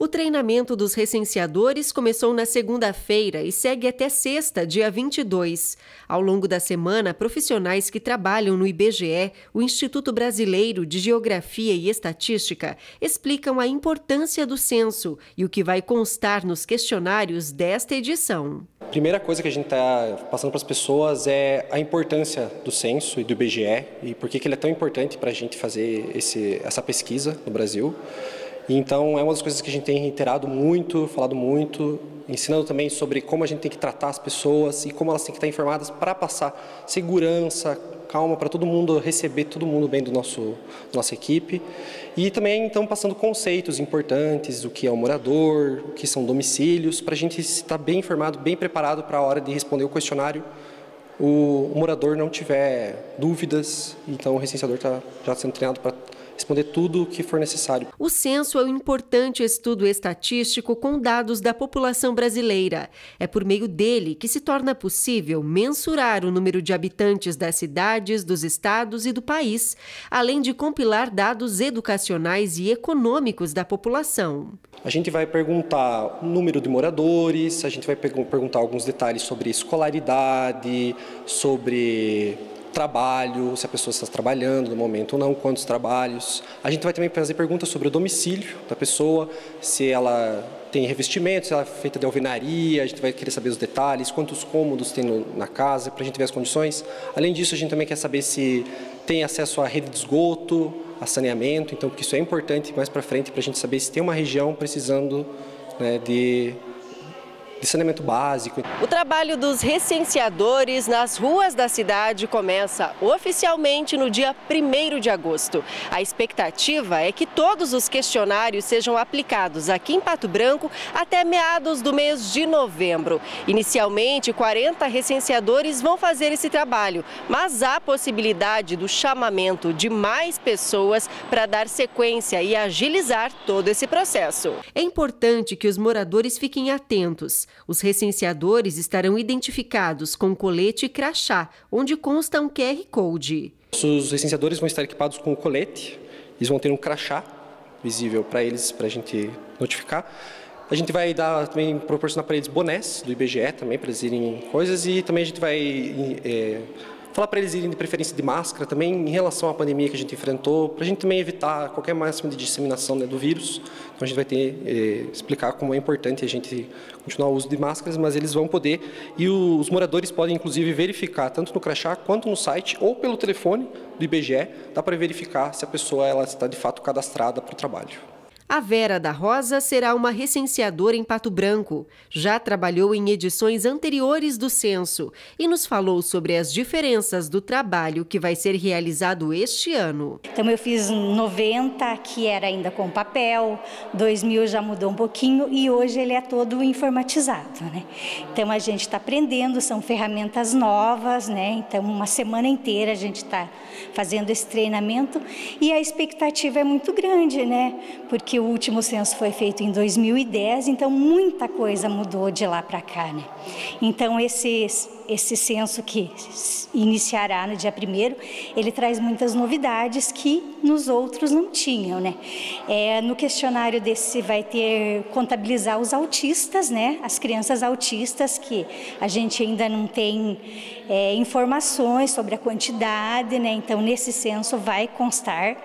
O treinamento dos recenseadores começou na segunda-feira e segue até sexta, dia 22. Ao longo da semana, profissionais que trabalham no IBGE, o Instituto Brasileiro de Geografia e Estatística, explicam a importância do censo e o que vai constar nos questionários desta edição. A primeira coisa que a gente está passando para as pessoas é a importância do censo e do IBGE e por que ele é tão importante para a gente fazer esse, essa pesquisa no Brasil. Então, é uma das coisas que a gente tem reiterado muito, falado muito, ensinando também sobre como a gente tem que tratar as pessoas e como elas têm que estar informadas para passar segurança, calma, para todo mundo receber todo mundo bem do nosso nossa equipe. E também, então, passando conceitos importantes, o que é o morador, o que são domicílios, para a gente estar bem informado, bem preparado para a hora de responder o questionário o, morador não tiver dúvidas, então o recenseador está já sendo treinado para responder tudo o que for necessário. O censo é um importante estudo estatístico com dados da população brasileira. É por meio dele que se torna possível mensurar o número de habitantes das cidades, dos estados e do país, além de compilar dados educacionais e econômicos da população. A gente vai perguntar o número de moradores, a gente vai perguntar alguns detalhes sobre escolaridade, sobre trabalho, se a pessoa está trabalhando no momento ou não, quantos trabalhos. A gente vai também fazer perguntas sobre o domicílio da pessoa, se ela tem revestimento, se ela é feita de alvenaria, a gente vai querer saber os detalhes, quantos cômodos tem no, na casa, para a gente ver as condições. Além disso, a gente também quer saber se tem acesso à rede de esgoto, a saneamento, então porque isso é importante mais para frente para a gente saber se tem uma região precisando né, de de saneamento básico. O trabalho dos recenseadores nas ruas da cidade começa oficialmente no dia 1 de agosto. A expectativa é que todos os questionários sejam aplicados aqui em Pato Branco até meados do mês de novembro. Inicialmente, 40 recenseadores vão fazer esse trabalho, mas há possibilidade do chamamento de mais pessoas para dar sequência e agilizar todo esse processo. É importante que os moradores fiquem atentos. Os recenseadores estarão identificados com colete e crachá, onde consta um QR Code. Os recenseadores vão estar equipados com o colete, eles vão ter um crachá visível para eles, para a gente notificar. A gente vai dar também proporcionar para eles bonés do IBGE também para eles irem coisas e também a gente vai é, Falar para eles irem de preferência de máscara também em relação à pandemia que a gente enfrentou, para a gente também evitar qualquer máximo de disseminação né, do vírus. Então a gente vai ter eh, explicar como é importante a gente continuar o uso de máscaras, mas eles vão poder e os moradores podem inclusive verificar tanto no crachá quanto no site ou pelo telefone do IBGE, dá para verificar se a pessoa ela está de fato cadastrada para o trabalho. A Vera da Rosa será uma recenseadora em Pato Branco. Já trabalhou em edições anteriores do censo e nos falou sobre as diferenças do trabalho que vai ser realizado este ano. Então eu fiz 90, que era ainda com papel, 2000 já mudou um pouquinho e hoje ele é todo informatizado, né? Então a gente está aprendendo, são ferramentas novas, né? Então uma semana inteira a gente está fazendo esse treinamento e a expectativa é muito grande, né? Porque o último censo foi feito em 2010, então muita coisa mudou de lá para cá. Né? Então, esse, esse censo que iniciará no dia 1 ele traz muitas novidades que nos outros não tinham. Né? É, no questionário desse vai ter contabilizar os autistas, né? as crianças autistas, que a gente ainda não tem é, informações sobre a quantidade, né? então nesse censo vai constar.